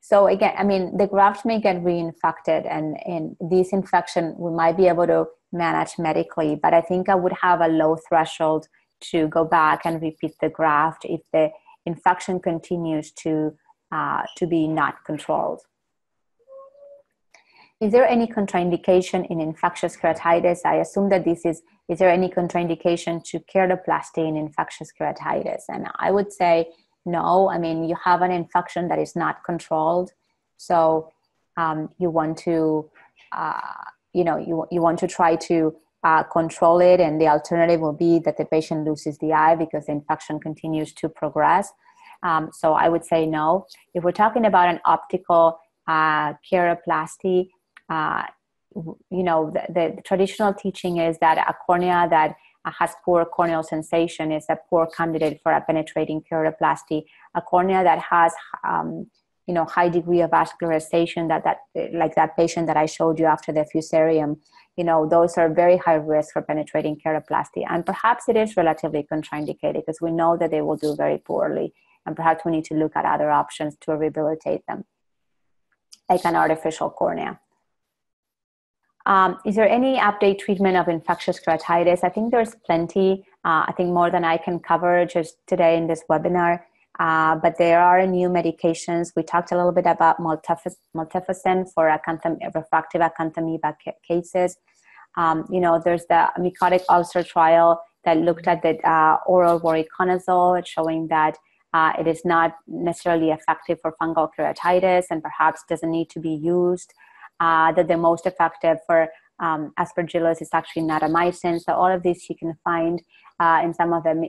So again, I mean, the graft may get reinfected, and in this infection, we might be able to manage medically. But I think I would have a low threshold to go back and repeat the graft if the infection continues to uh, to be not controlled. Is there any contraindication in infectious keratitis? I assume that this is. Is there any contraindication to keratoplasty in infectious keratitis? And I would say no i mean you have an infection that is not controlled. So um, you want to uh, you know you, you want to try to uh, control it. And the alternative will be that the patient loses the eye because the infection continues to progress. Um, so i would say no. If we're talking about an optical uh, keratoplasty uh, you know the, the traditional teaching is that a cornea that has poor corneal sensation is a poor candidate for a penetrating keratoplasty. A cornea that has um, you know high degree of vascularization that that like that patient that I showed you after the fusarium, you know those are very high risk for penetrating keratoplasty. And perhaps it is relatively contraindicated because we know that they will do very poorly, and perhaps we need to look at other options to rehabilitate them, like an artificial cornea. Um, is there any update treatment of infectious keratitis? I think there's plenty. Uh, I think more than I can cover just today in this webinar. Uh, but there are new medications. We talked a little bit about miltefosine for refractive acanthamoeba cases. Um, you know, there's the mycotic ulcer trial that looked at the uh, oral voriconazole, showing that uh, it is not necessarily effective for fungal keratitis and perhaps doesn't need to be used. Uh, that the most effective for um, aspergillus is actually natamycin. So all of this you can find uh, in some of the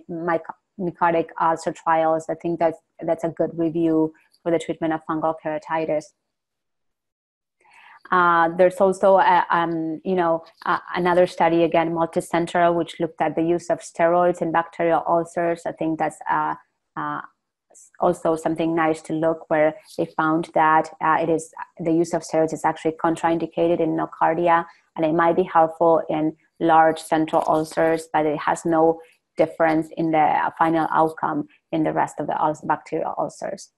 mycotic ulcer trials. I think that's that's a good review for the treatment of fungal keratitis. Uh, there's also a, um, you know uh, another study again multicenter which looked at the use of steroids in bacterial ulcers. I think that's uh, uh also something nice to look where they found that uh, it is the use of steroids is actually contraindicated in nocardia and it might be helpful in large central ulcers, but it has no difference in the final outcome in the rest of the bacterial ulcers.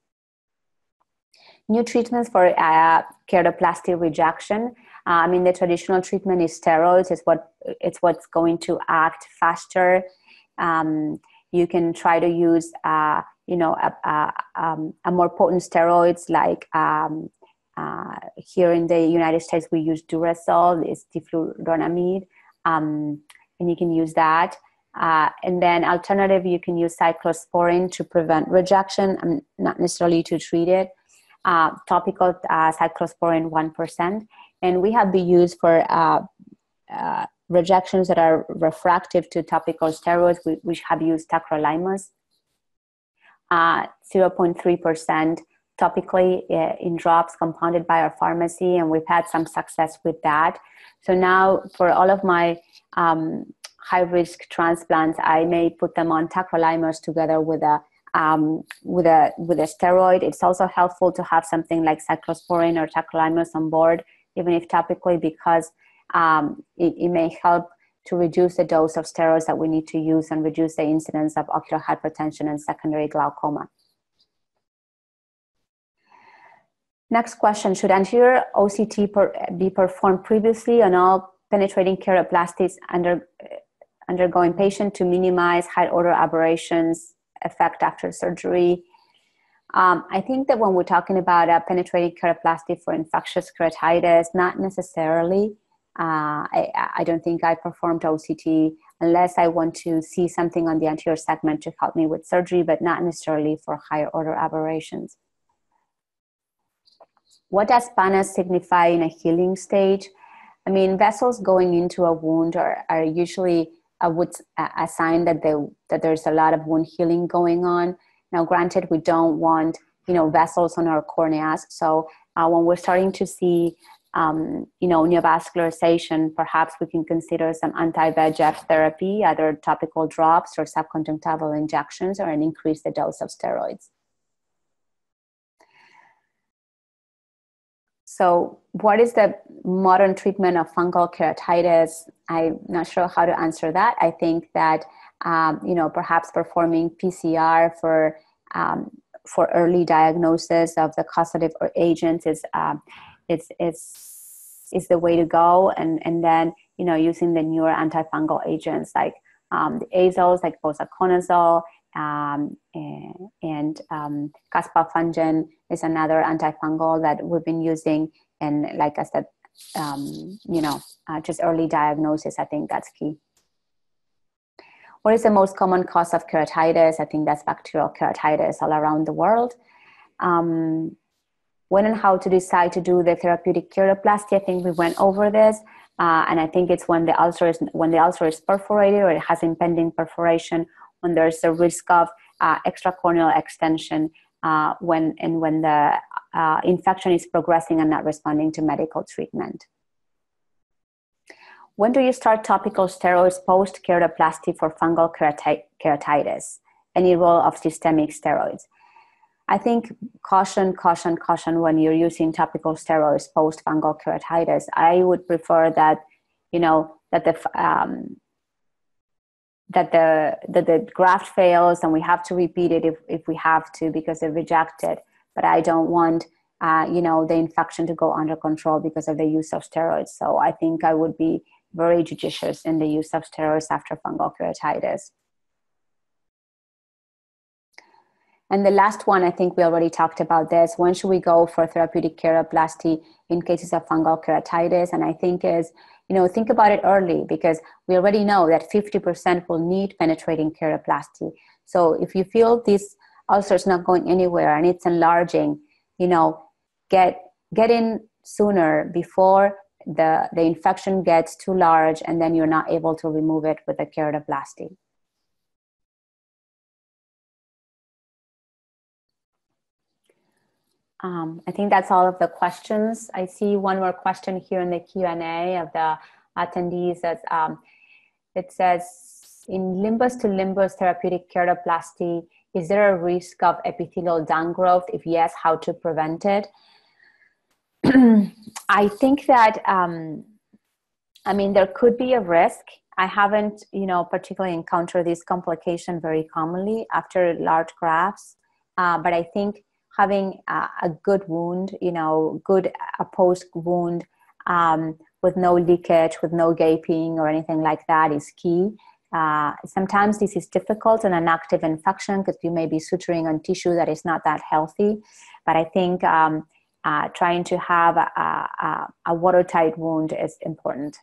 New treatments for uh, keratoplasty rejection. Uh, I mean, the traditional treatment is steroids. It's what it's what's going to act faster. Um, you can try to use, uh, you know, a, a, um, a, more potent steroids like um, uh, here in the United States, we use Durezol, it's difluronamide, um, and you can use that. Uh, and then alternative, you can use cyclosporin to prevent rejection, um, not necessarily to treat it. Uh, topical uh, cyclosporin 1%. And we have been used for uh, uh, rejections that are refractive to topical steroids. We, we have used tacrolimus, 0.3% topically uh, in drops compounded by our pharmacy, and we've had some success with that. So now, for all of my um, high risk transplants, I may put them on tacrolimus together with a um, with a with a steroid. It's also helpful to have something like cyclosporin or tacrolimus on board, even if topically, because um, it, it may help to reduce the dose of steroids that we need to use and reduce the incidence of ocular hypertension and secondary glaucoma. Next question, should anterior OCT per, be performed previously on all penetrating keratoplasties under, undergoing patient to minimize high order aberrations effect after surgery? Um, I think that when we're talking about a penetrating keratoplasty for infectious keratitis, not necessarily. Uh, I, I, don't think I performed OCT unless I want to see something on the anterior segment to help me with surgery, but not necessarily for higher order aberrations. What does pannus signify in a healing stage? I mean, vessels going into a wound are, are usually a, a sign that, they, that there's a lot of wound healing going on. Now, granted, we don't want you know vessels on our corneas. So uh, when we're starting to see um, you know neovascularization, perhaps we can consider some anti-VEGF therapy, either topical drops or subconjunctival injections, or an increase the dose of steroids. So, what is the modern treatment of fungal keratitis? I'm not sure how to answer that. I think that um, you know perhaps performing PCR for um, for early diagnosis of the causative agents is um, it's it's is the way to go, and and then you know using the newer antifungal agents like um, the azoles like posaconazole um, and um, caspofungin is another antifungal that we've been using. And like I said, um, you know, uh, just early diagnosis, I think that's key. What is the most common cause of keratitis? I think that's bacterial keratitis all around the world. Um, when and how to decide to do the therapeutic keratoplasty, I think we went over this. Uh, and I think it's when the ulcer is when the ulcer is perforated or it has impending perforation when there's a risk of uh, extracorneal extension uh, when and when the uh, infection is progressing and not responding to medical treatment. When do you start topical steroids post keratoplasty for fungal keratitis? Any role of systemic steroids? I think caution, caution, caution when you're using topical steroids post fungal keratitis. I would prefer that, you know, that the um, that the that the graft fails and we have to repeat it if, if we have to because they're rejected. But i don't want uh, you know the infection to go under control because of the use of steroids. So i think i would be very judicious in the use of steroids after fungal keratitis and the last one, I think we already talked about this. When should we go for therapeutic keratoplasty in cases of fungal keratitis? And I think is, you know, think about it early because we already know that 50% will need penetrating keratoplasty. So if you feel this ulcer is not going anywhere and it's enlarging, you know, get get in sooner before the, the infection gets too large and then you're not able to remove it with a keratoplasty. Um, I think that's all of the questions. I see one more question here in the Q&A of the attendees. That, um, it says, in limbus to limbus therapeutic keratoplasty, is there a risk of epithelial downgrowth? If yes, how to prevent it? I think that, um, I mean, there could be a risk. I haven't, you know, particularly encountered this complication very commonly after large grafts, uh, but I think having a, a good wound, you know, good a post wound um, with no leakage, with no gaping or anything like that is key. Uh, sometimes this is difficult in an active infection because you may be suturing on tissue that is not that healthy. But I think um, uh, trying to have a, a, a watertight wound is important.